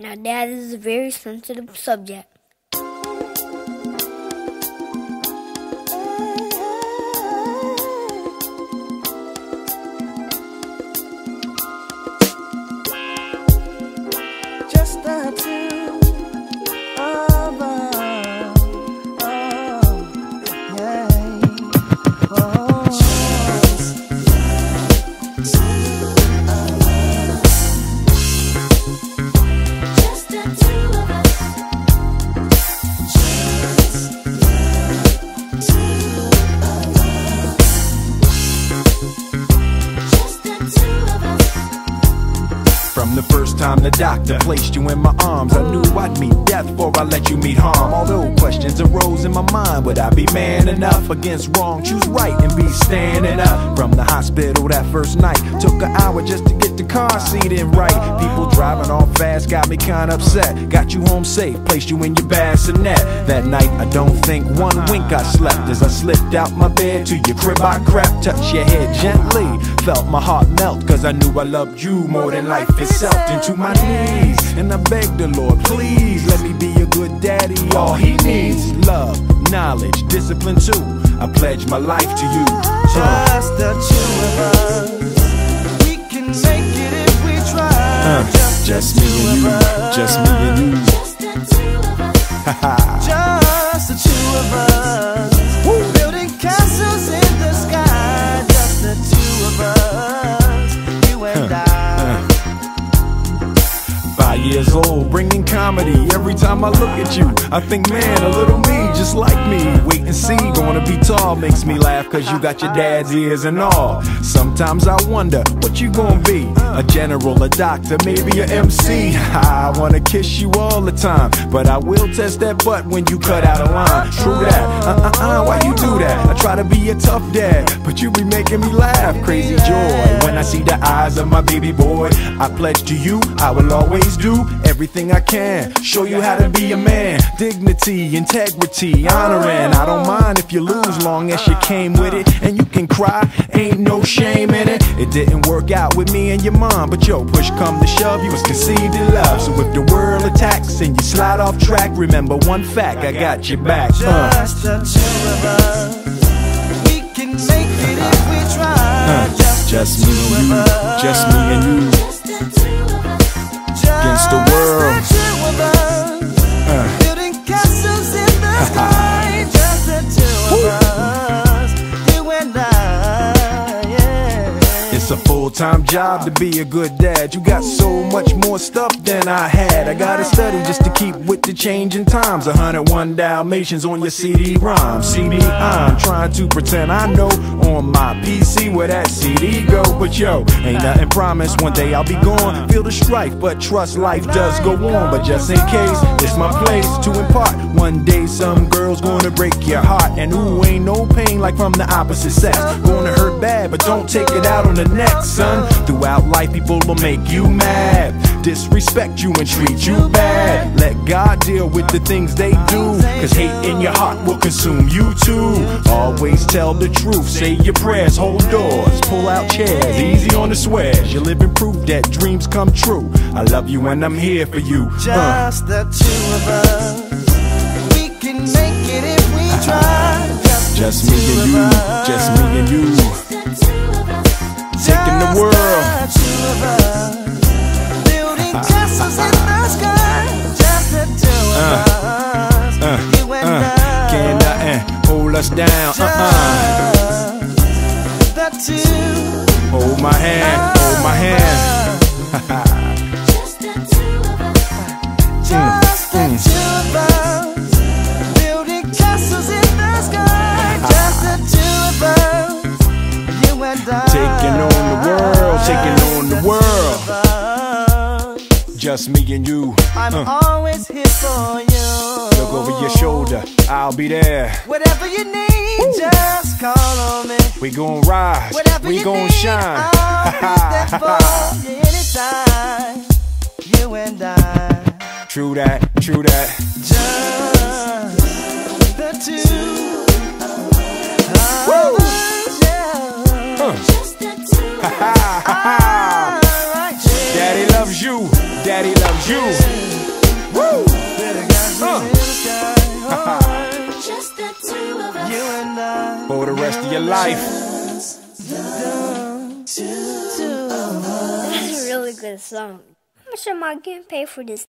Now, that is a very sensitive subject. Time the doctor placed you in my arms, I knew I'd meet death before I let you meet harm. Although questions arose in my mind, would I be man enough against wrong? Choose right and be standing up. From the hospital that first night, took an hour just to get the car seat in right. People driving off fast got me kinda upset. Got you home safe, placed you in your bassinet. That night, I don't think one wink I slept as I slipped out my bed to your crib. I crept, touched your head gently, felt my heart melt, cause I knew I loved you more than life itself. Into my knees, and I begged the Lord, please let me be a good daddy. All he needs, love, knowledge, discipline too. I pledge my life to you. Uh, Just the two of us. We can make it if we try. uh, just me and you, just me and you. The bringing comedy. Every time I look at you, I think, man, a little me, just like me. Wait and see, gonna be tall makes me laugh, cause you got your dad's ears and all. Sometimes I wonder what you gonna be a general, a doctor, maybe a MC. I wanna kiss you all the time, but I will test that butt when you cut out a line. True that, uh uh uh, why you do that? I try to be a tough dad, but you be making me laugh. Crazy joy when I see the eyes of my baby boy. I pledge to you, I will always do everything I can. Show you how to be a man. Dignity, integrity, honoring. I don't mind if you lose, long as you came with it. And you can cry, ain't no shame in it. It didn't work out with me and your mom, but yo, push come to shove, you was conceived in love. So if the world attacks and you slide off track, remember one fact, I got your back. Uh, Just the two of us. We can make it if we try. uh, Just, just me and you, just me and you. It's a full time job to be a good dad. You got so much more stuff than I had. I gotta study just to keep with the changing times. 101 Dalmatians on your CD ROM. CD, I'm trying to pretend I know on my PC where that CD go. But yo, ain't nothing promised. One day I'll be gone. Feel the strife, but trust life does go on. But just in case, it's my place to impart. One day some girl's gonna break your heart. And ooh, ain't no pain like from the opposite sex. Gonna hurt bad, but don't take it out on the next son. Throughout life, people will make you mad, disrespect you and treat you bad. Let God deal with the things they do, cause hate in your heart will consume you too. Always tell the truth, say your prayers, hold doors, pull out chairs, easy on the swears. You're living proof that dreams come true. I love you and I'm here for you. Uh. Just the two of us. We can make it if we try. Just, Just me and you, just me and you. Just the two of us. Taking the world. Us down. Uh-uh. Hold my hand, hold my hand. Just the two of us. Just the two of us. Building castles in the sky. Just the two of us. You and I. Taking on the world, taking on the world. world. Just me and you. I'm Uh, always here for you. Look over your shoulder, I'll be there. Whatever you need, just call on me. We gon' rise, Whatever we gon' shine. I'll be there anytime. You and I, True that, true that. just the two. of us, yeah. Uh, Just the two. Daddy loves you, daddy loves you. For the rest of your life. That's a really good song. How much am I getting paid for this?